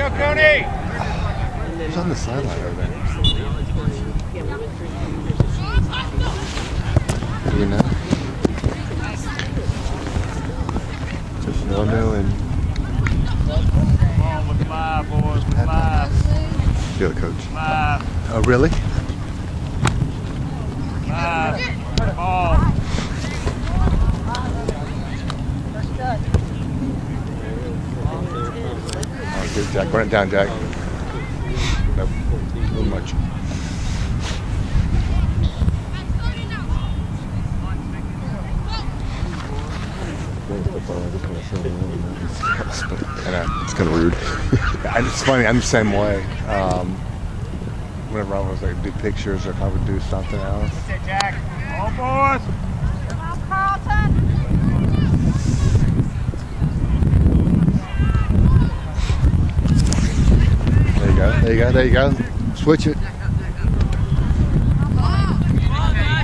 go, Cooney! Who's on the sideline over there? You know? Just Romo and Come on with live, boys, with the other coach. live, Oh, really? live. Ball. Good, Jack. Run it down, Jack. Nope. Little much. It's kind of rude. It's funny. I'm the same way. Um, whenever I was like do pictures or I would do something else, Jack. All. Come on, Carlton. there you go. There you go. Switch it.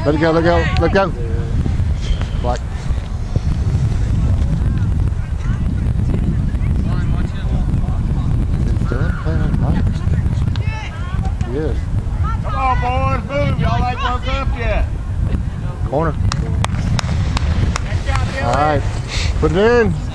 Let it go. Let it go. Let it go. Black. Is. Come on, boys, move. Y'all ain't woke up yet. Corner. All right. Put it in.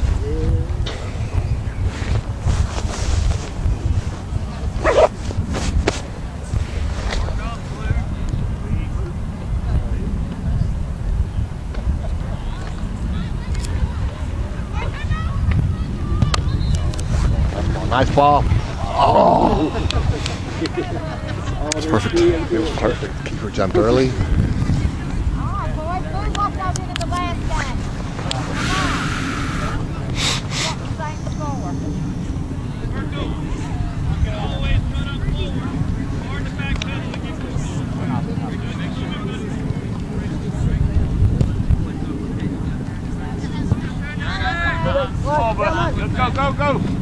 Nice ball. Oh. It's perfect. It was perfect. Keeper jumped early. All right, boys. Move like y'all did at the last game. Come on. What the same before. Come on, boys. Let's go, go, go.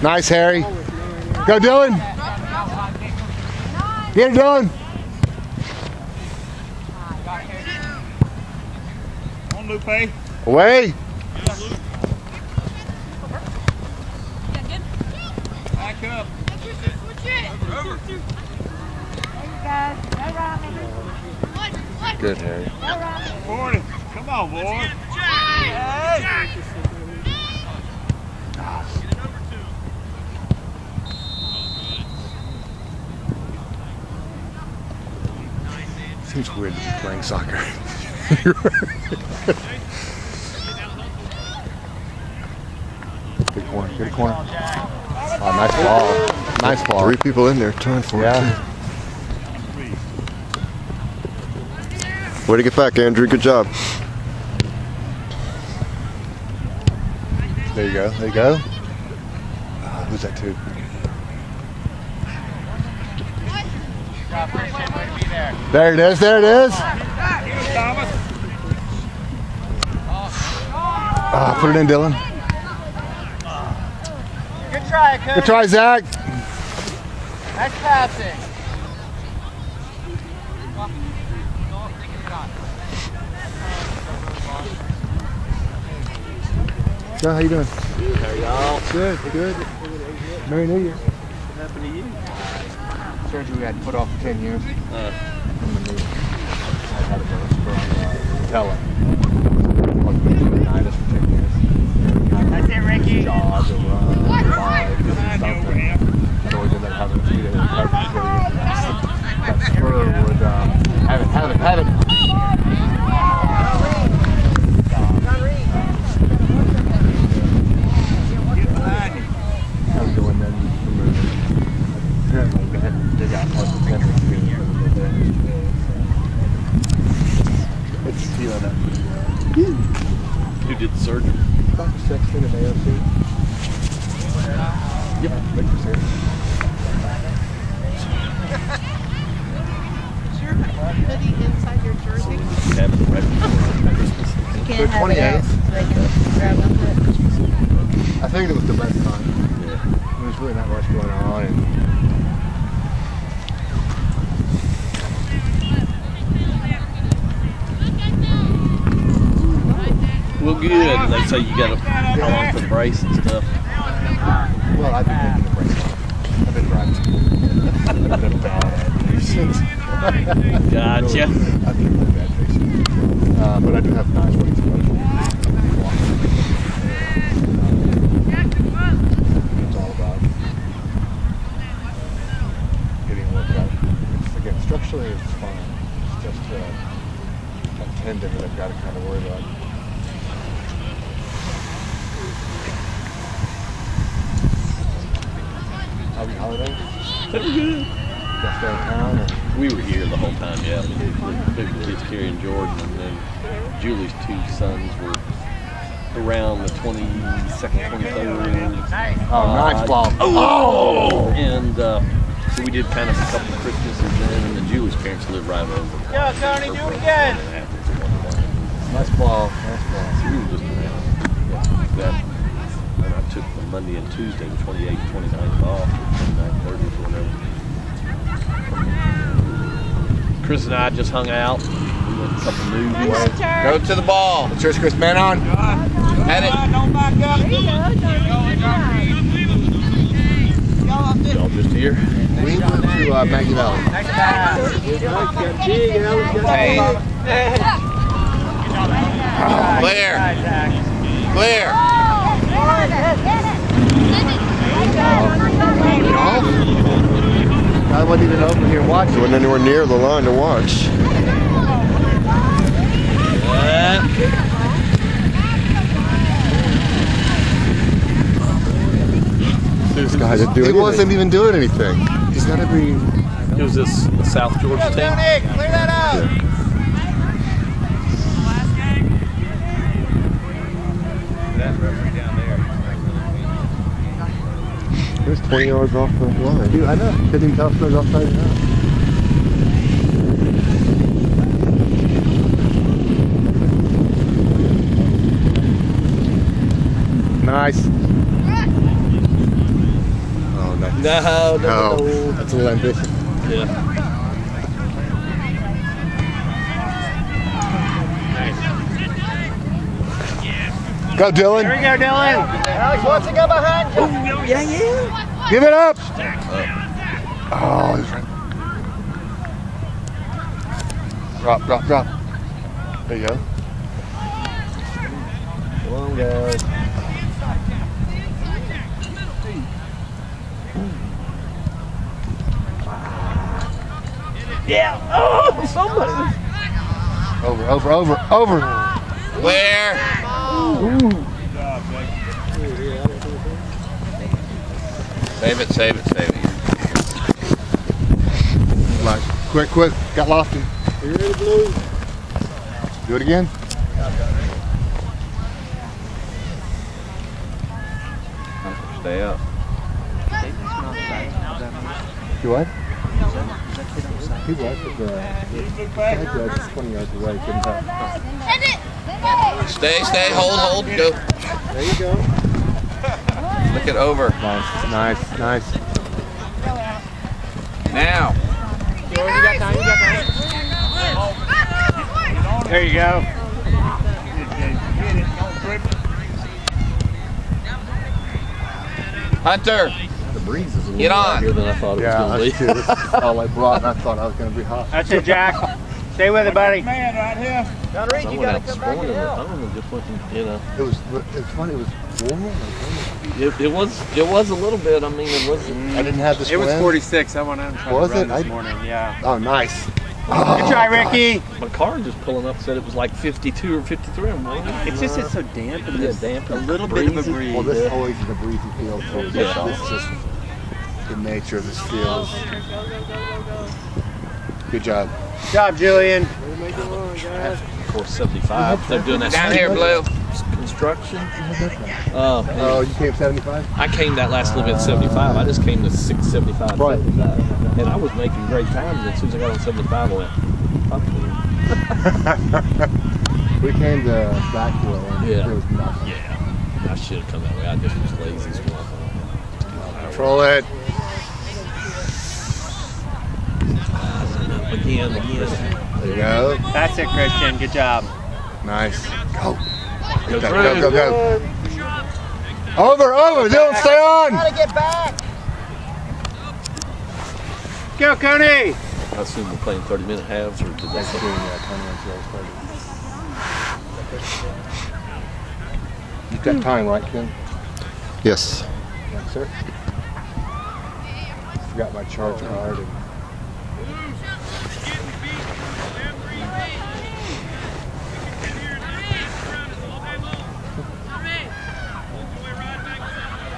Nice, Harry. Go, Dylan. Get it, Dylan. On, Lupe. Away. Back up. There you go. Go, Rodney. Good, Harry. Go, Rodney. Forty. Come on, boy. Hey. Ah, Seems weird to be playing soccer. Good corner. Good corner. Oh, nice ball. Nice ball. Three people in there trying for Yeah. it. Way to get back, Andrew. Good job. There you go. There you go. Ah, who's that to? Job, Christian. Way to be there. There it is. There it is. Here's Thomas. Ah, put it in, Dylan. Good try, Coach. Good try, Zach. Nice passing. Joe, how you doing? How y'all? Good, good. Merry New Year. What happened to you? Surgery we had to put off for 10 years. Uh. I had a burst from uh, for 10 years. That's it, Ricky. Jog or run, bike, do Behind you over something. here. I'd always end up having a few days of recovery period. That spur would, um, have it, have it, have it. Get behind you. I was going then remove it. Apparently they had to dig out parts of the It's healing up. Who did the surgery? Dr. Sexton of AOC. I figured it was the best time. Yeah. There's really not much going on, and Well, good. Say you got to how long for the brace and stuff. well, I've been taking the off. I've been driving. I've been a bad patient. Gotcha. I've been a really bad patient. Uh, but I do have nice weights. It's all about getting a workout. It's, again, structurally it's fine. It's just uh, a tendon that I've got to kind of worry about. How was your holiday? Pretty good. Just? Or? We were here the whole time, yeah. We took the kids, Carrie and Jordan, and then Julie's two sons were around the 22nd, 23rd. Oh, nice ball. Oh! And uh, so we did kind of a couple of Christmases then, and then Julie's parents live right over. Yeah, Tony, do it again. Nice ball. Nice ball. So we were just around. Yeah, that. And I took the Monday and Tuesday, the 28th, 29th off, or 29th, 30th, or whatever. Chris and I just hung out. We went to a couple movies. Go to the ball. Church Chris, man on. Had it. Don't back up. Y'all just here. We went to uh, Maggie Valley. Clear. Clear. I wasn't even open here watching. Wasn't anywhere near the line to watch. This guy didn't do He wasn't even doing anything. He's got to be. It was this South Georgia team. Tony, clear that out. That referee down there. He 20 yards off the line. Dude, I know. Couldn't even tell if it was offside or not. Nice. Oh, nice. No, no, No, no. that's a little ambitious. Yeah. Go, Dylan. Here we go, Dylan. Alex wants to go behind you. Give it up. Oh, he's right. Drop, drop, drop. There you go. Come on, guys. Yeah. Oh, somebody. Over, over, over, over. Where? Save it, save it, save it. Like, quick, quick. Got lost in. Do it again. Stay up. Do what? He was, but the, the judge is 20 yards away. Couldn't tell. Stay, stay, hold, hold, go. There you go. Look it over. Nice, nice, nice. Now. There you go. Hunter, The breeze is a little Get on. Than I thought it Yeah, was that's going to be. This all I brought, and I thought I was going to be hot. That's it, Jack. Stay with it, buddy. Man, right here. Be. I went out this morning and I don't know, just wasn't, you know. It was, it's funny, it was warmer. like, It, it was it was a little bit. I mean, it wasn't. I didn't have this It was 46. I went out and tried Was to run it? this I- morning. Yeah. Oh, nice. Good try, oh, Ricky. My car just pulling up said it was like 52 or 53. I'm like, It's just it's so damp and Yeah, damp a and little bit of a breeze. Well, this always is a breezy field, so Yeah. this, this is just the nature of this field. Good job. Good job, Julian. 475. They're doing that Down here, Blue. construction. Oh, Oh, you came 75? I came that last little bit 75. I just came to 675. Right. 75. And I was making great times. As soon as I got on 75, I went, fuck. We came to Backwell, and Yeah. there was nothing. Yeah. I should have come that way. I just was lazy. so I- Control it. Again, again. There you go. That's it, Christian. Good job. Nice. Go. Go, Go, go, go, go. Over, over. Dylan, stay on. Gotta get back. Go, Coney. I assume we're playing 30 minute halves or did they That's say? doing that. Time once you got time, right, Ken? Yes. Yes, sir. Forgot my charge card. And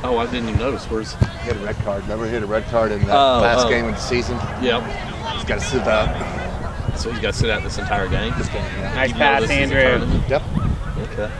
Oh, I didn't even notice. Where's? he had a red card. Remember, he had a red card in that Oh, last oh. game of the season. Yep. He's got to sit out. So he's got to sit out this entire game. This game, yeah. Nice pass, this is a Andrew. Yep. Okay.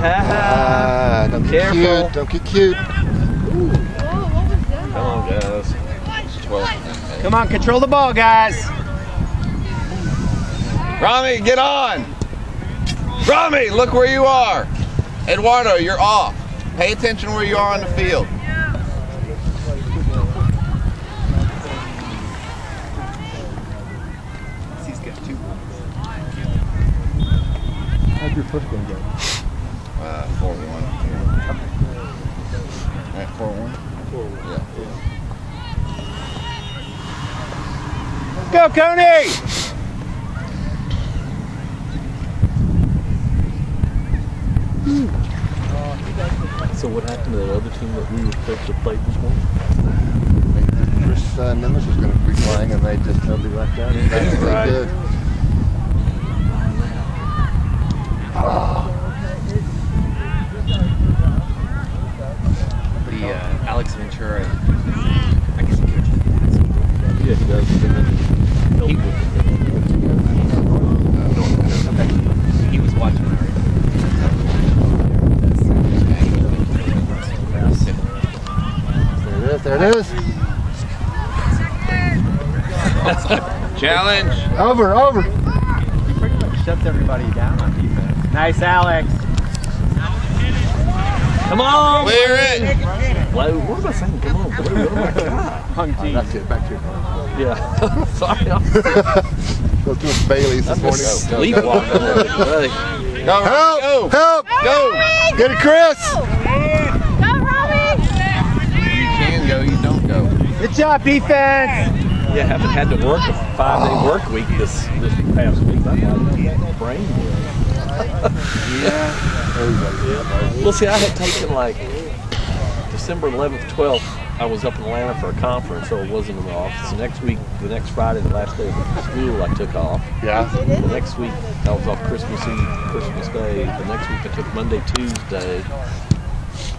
Ah, don't get Careful. cute. Don't get cute. Come on, guys. Come on, control the ball, guys. Rami, get on! Rami, look where you are! Eduardo, you're off. Pay attention where you are on the field. He's got two. How'd your first game go? Uh, 4 1. Right, 4 1? Yeah. Go, Coney. So what happened to the other team that we were supposed to play this morning? Chris uh, Nimitz was going to be playing, and they just totally left out. That's what Right. they did. The uh, Alex Ventura, I guess he coaches Yeah, he does. And then He- He, He was watching There it is. There it is. Challenge! Over, over. Pretty much shuts everybody down on defense. Nice, Alex. Come on! Clear it! Blue. What was I saying? Come on, Blue. Oh my God. Hung Oh, that's it. Back to your phone. Yeah. Sorry. Go to Bailey's this morning. just sleepwalking a little bit today. Go, Help! go! Help! Go! Get it, Chris! Go, Robbie. You can go, you don't go. Good job, defense. Yeah, haven't had to work a five day oh. work week this this past week. I'm like brain dead. Well, see, I had taken like December 11th, 12th. I was up in Atlanta for a conference, so I wasn't in the office. The next week, the next Friday, the last day of school, I took off. Yeah. The next week, I was off Christmas Eve, Christmas Day. The next week, I took Monday, Tuesday,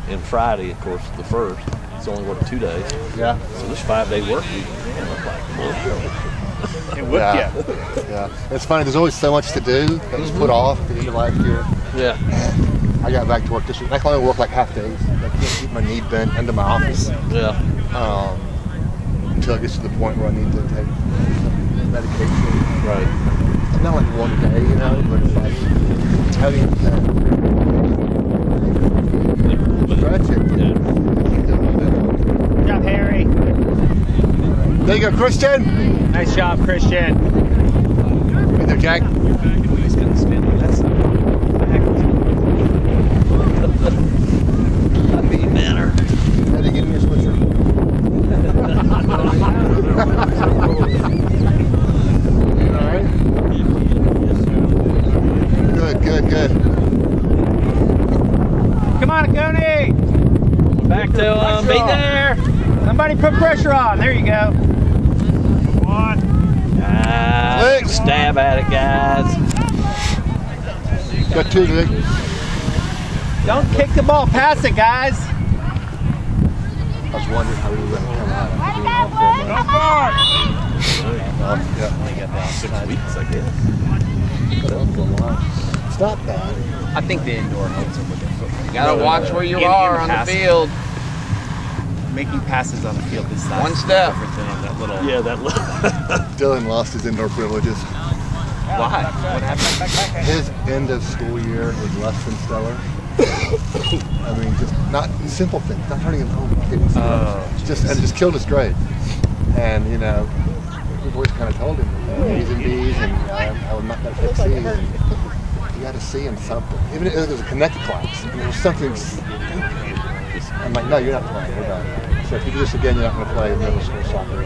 and Friday, of course, the first. It's only worked two days. Yeah. So this five day work week, man, I'm like. It whipped Yeah. you. Yeah. It's funny. There's always so much to do that was put mm-hmm. off at the end of last year. yeah. I got back to work this week. I can only work like half days. I can't keep my knee bent into my office Yeah. um, until it gets to the point where I need to take medication. Right. It's not like one day, you know, but it's like heavy. Stretch it. Yeah. Keep doing it. Good job, Harry. There you go, Christian. Nice job, Christian. Right there, Jack. We just gotta stand on that side. on, be there. Somebody put pressure. There you go. Ah, Lick. stab at it, guys. Got two, Nick. Don't kick the ball. Pass it, guys. I was wondering how we were going to come out. Way to go, Wood! Come on! Only six weeks, I guess. It's not. I think the indoor helps them with their football. You gotta watch where you In- in are on the passing. field. Making passes on the field this size. One step. Different than on that little. Yeah, that little. Dylan lost his indoor privileges. Why? What happened? His end of school year was less than stellar. I mean, just not simple things, not turning him home, getting some Oh, just and just killed his grade. And you know, we've always kind of told him uh, A's and B's, and um, I would not going to take C's. And you got to see him something, even if it was a connected class. I mean, it was something. s- I'm like, no, you're not playing. We're done. So if you do this again, you're not going to play middle school soccer.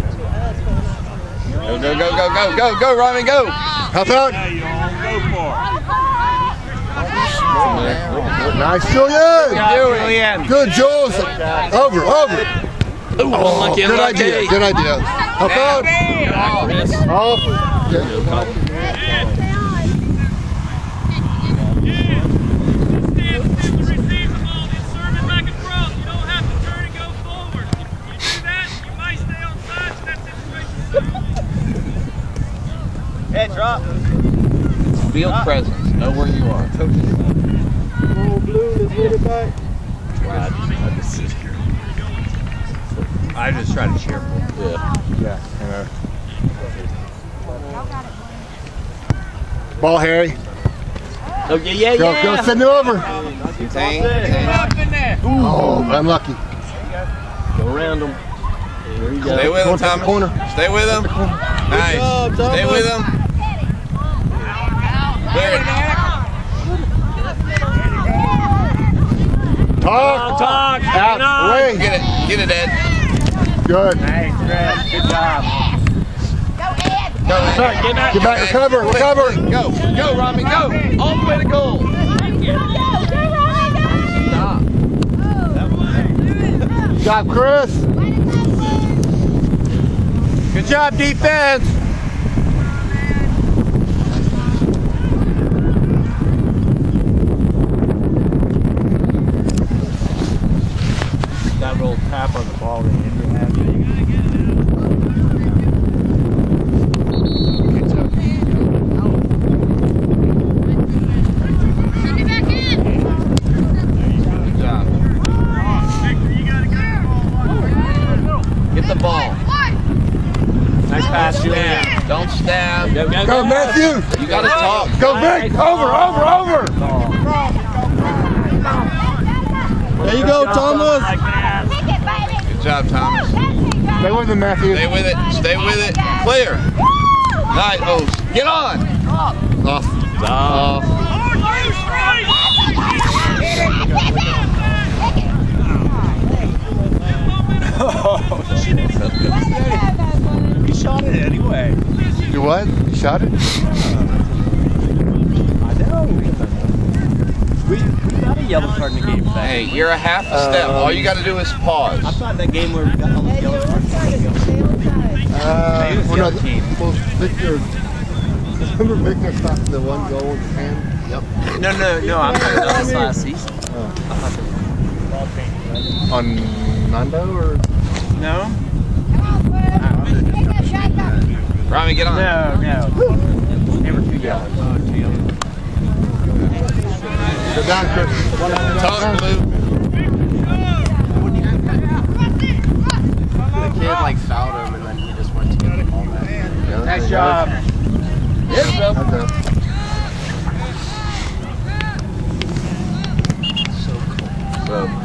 Go, go, go, go, go, go, go, Rami, go. Half out. Hey, you all go for Nice, Julian. Julian. Good, Jules. Over, over. Ooh, unlucky, Good unlucky. idea. Good idea. Help out. Off. Yeah. Hey, drop. Field presence. Know where you are. I just try to cheer for him. Yeah. I know. Ball, Harry. Oh, yeah, yeah, Go, yeah. go, send it over. Ting, ting. Oh, unlucky. Go around them. There you go. Stay with him, Thomas. corner. Stay with him. Nice. Stay with him. Clear it. Talk. Talk. Out. Away. Get it. Get it, Ed. Good. Nice, Fred. Good job. Go, Ed! Sorry, get back. Get back. Recover. Quick, Recover. Go. Go, Rami, go. All the way to goal. Go, go, Ronnie, go! Stop. Job, Chris. Good job, defense. That on the ball that Andrew had. Get the ball. Nice pass, Julian. Don't stab. Go, go, Go, Matthew. You gotta talk. Go, Vic. Over, over, over. There you go, Thomas. Kick it, baby! Good job, Thomas. Stay with him, Matthew. Stay with it. Stay with it. Clear. Nice. Oh, get on. Off. Off. He shot it anyway. You what? You shot it? I know. We, we got a yellow card in the game. Hey. Hey, you're a half a step. All you gotta do is pause. I pause. thought that game where we got all the yellow cards. Uh, Maybe it's the well, no, team. Well, Victor. Remember Victor stopped the one goal with his hand? Yep. No, no, no. I'm talking about this last season. On Nando or? No? Rami, get on. No, no. They were too yellow. Go down, Chris. Talk, Blue. The kid like fouled him and then he just went to get the ball back. Nice job. Yes, bro. Okay. So,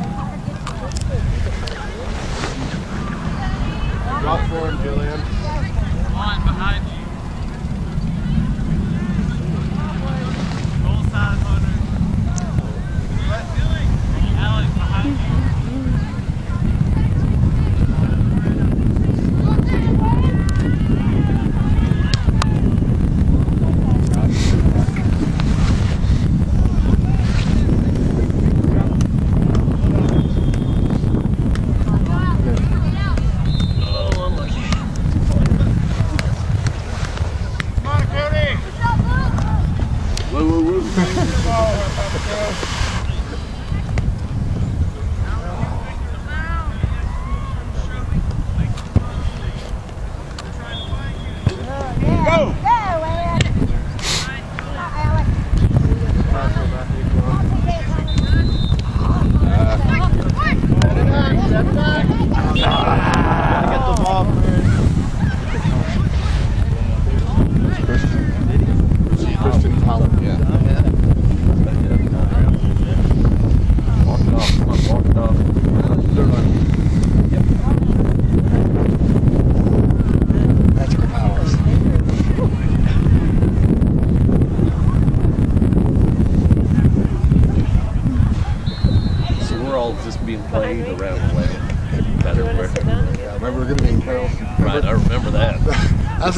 go.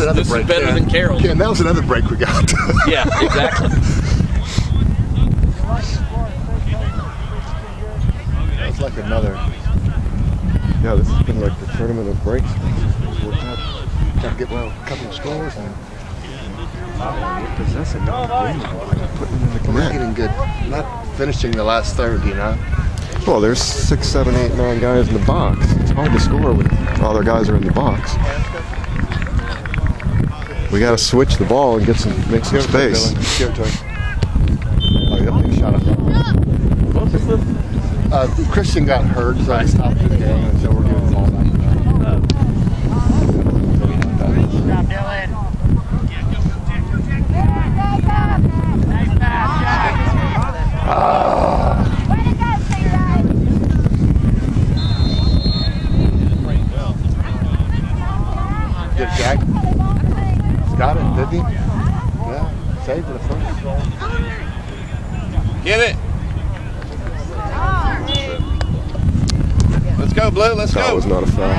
Was another This is break. better Ken. than Carroll's. Ken, that was another break we got. Yeah, exactly. That was like another. Yeah, this has been like the tournament of breaks. We're trying trying to get well, a couple of scores and. We're possessing, not like putting in the We're getting good, not finishing the last third, you know. Well, there's six, seven, eight, nine guys in the box. It's hard to score when all their guys are in the box. We got to switch the ball and get some, make some Give it to him, space. Give it to him. Oh, he'll take a shot at Uh, Christian got hurt, so I stopped the game, and so we're giving the ball back. Way to go, T-Rod. Did Jack? Got it, didn't he? Yeah, saved it first. Get it. Let's go, Blue. Let's That go. was not a foul.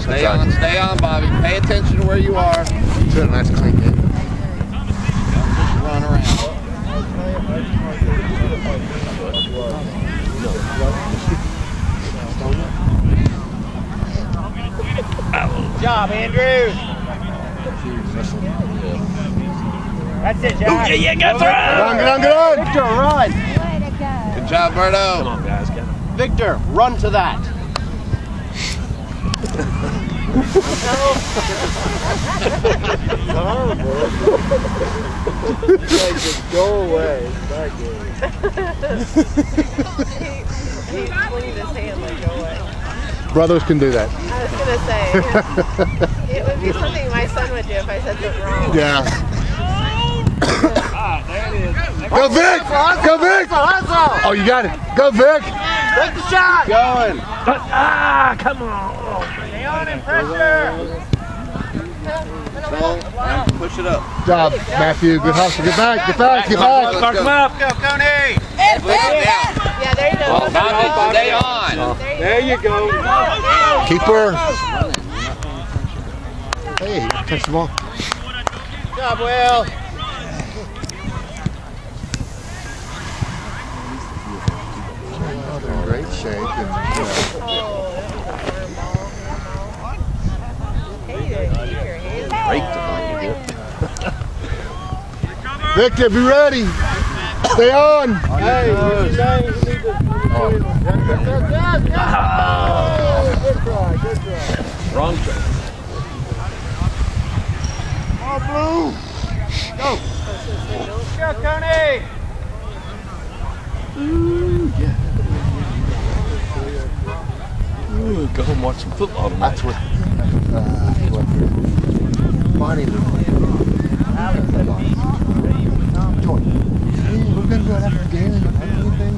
Stay on, stay on, Bobby. Pay attention to where you are. It's a nice clean game. Run around. Good job, Andrew. That's it, Jack. yeah, yeah, got Get on, get on, get on! Victor, run. Way to go. Good job, Berto. Come on, guys. Get Victor, run to that. Go away. He cleaned his hand like go away. Brothers can do that. I was gonna say it would be something my son would do if I said something wrong. Yeah. Go Vic! Go Vic! Oh, you got it. Go Vic! Take the shot. Keep Going. Ah, come on. Stay on him, pressure. Control. Push it up. Good job, Matthew. Good hustle. Get back. Get back. Get back. Let's go. up. Go, Coney. Push it. Yeah, there you go. Well, Bobby, stay on. There you go. Keeper. Hey, catch the ball. Good job, Will. Oh, they're in great shape. And, you know, Victor, be ready. Stay on. Hey, Wrong track. Go, Coney. Ooh, go home and watch some football tonight. That's what. Uh, what Bonnie was like. Joy, we're gonna go out after the game and anything.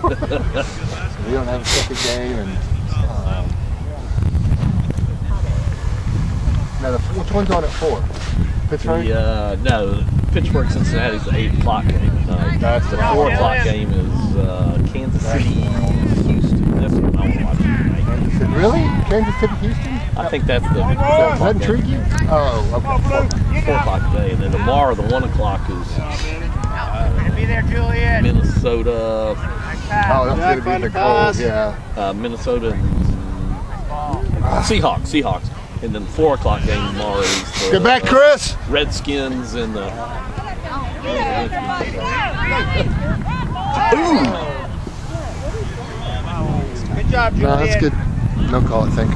we don't have a second game and. Um, now, the, which one's on at four? Pittsburgh. The, uh, no, Pittsburgh Cincinnati's the 8 o'clock game tonight. That's the 4 o'clock game is uh, Kansas City, Houston. That's what I want to watch tonight. Really? Kansas City, Houston? I think that's the 4 Does that o'clock intrigue you? Oh, okay. 4 o'clock today. And then tomorrow, the 1 o'clock is Be there, Julian. Minnesota, Oh, that's gonna be the cold. Yeah. uh, Minnesota and Seahawks, Seahawks. And then 4 o'clock game tomorrow is the Get back, Chris. Uh, Redskins and the Good job, Julian. No, that's good. No call, I think.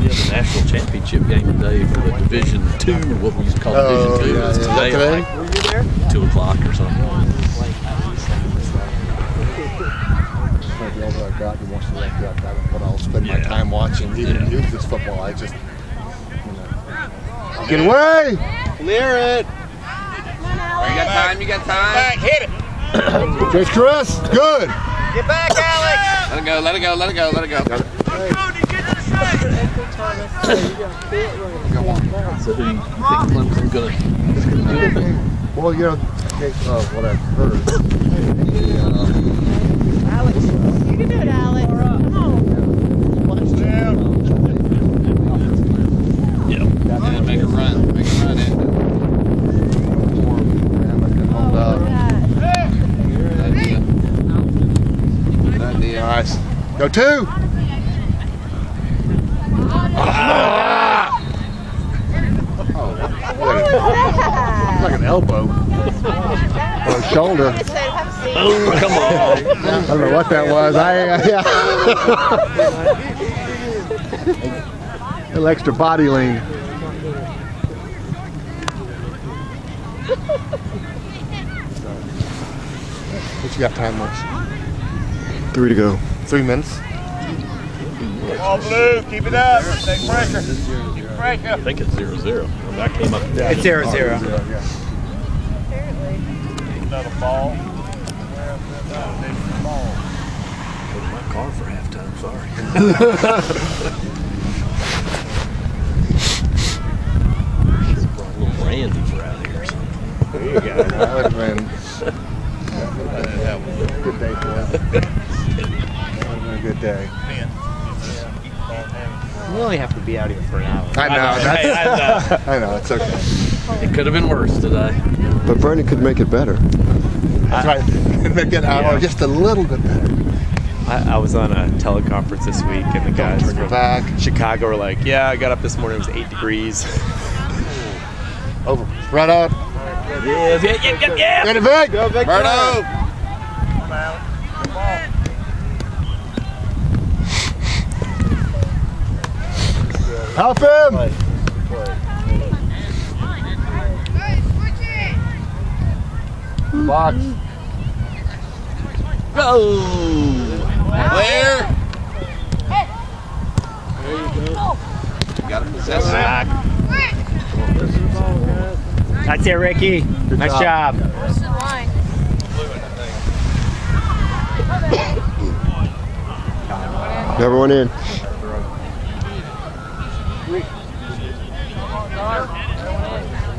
Yeah, the national championship game today for the Division Two, what we used to call Oh, Division Two. yeah, It's yeah. today Today? at like two o'clock or something. Like the older I got, the more select I got, what I'll spend my time watching. Even Yeah. youth is football. I just, you know. Get away! Clear it. You got time? You got time? Back, hit it. Chase Chris, good. Get back, Alex. Let it go, let it go, let it go, let it go. So who you think Clemson's gonna? Well, you know, oh, case of what I've heard. Uh, Alex, you can do it, Alex. Come on. Yeah, make a run, make a run in. Hold up. Good idea. Good idea. Nice. Go two. Like an elbow. Or a shoulder. I said, have a seat. Oh, come on! I don't know what that was. I, uh, yeah. Little extra body lean. What you got time much? Three to go. Three minutes. Come on, Blue. Keep it up. Take pressure. Keep pressure. I think it's zero zero. That came up. It's zero zero. Yeah. Another ball. Ball. my car for halftime. Sorry. Brought a little brandy for out here or something. There you go. That would have been a good day for us. That would have been a good day. We only have to be out here for an hour. I know. Hey, That's, I know. I know. It's okay. It could have been worse today. But Brandon could make it better. That's right. Make it hour just a little bit better. I, I was on a teleconference this week, and the guys from back. Chicago were like, "Yeah, I got up this morning. It was eight degrees." Over. Right out. Yeah, yeah, yeah, yeah, yeah. Get it big. Go big. Berto! Help him. Box. Go! Clear! Got it possessed. That's it, Ricky. nice job. job. Where's the line? Never went in.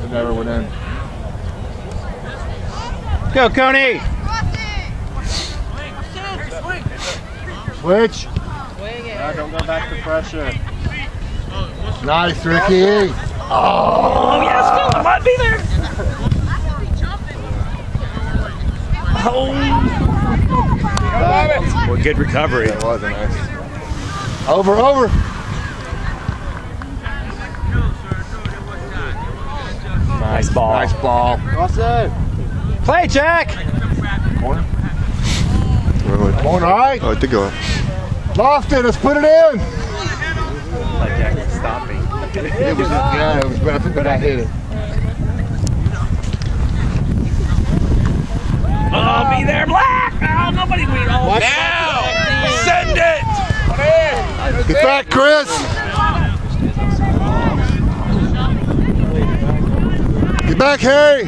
It never went in. Go, Coney. Switch. don't go back to pressure. Nice, Ricky. Oh, yes, no, I might be there. Oh. well, good recovery. That was nice. Over, over. Nice ball. Nice ball. Play, Jack. Corner. Really. Corner, all right. Oh, it did go up. Lost it. Let's put it in. Like Jack stopping. It was, yeah, it was better, but I hit it. Oh, be there, Black! Oh, nobody we oh, Now! Send it! Get back, Chris. Get back, Harry.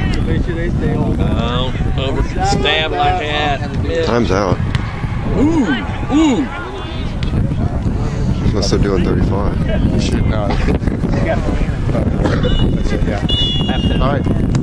Oh, over stab like that. Time's out. Ooh, ooh. Unless they're doing 35. Shoot, no. That's it, yeah. All right.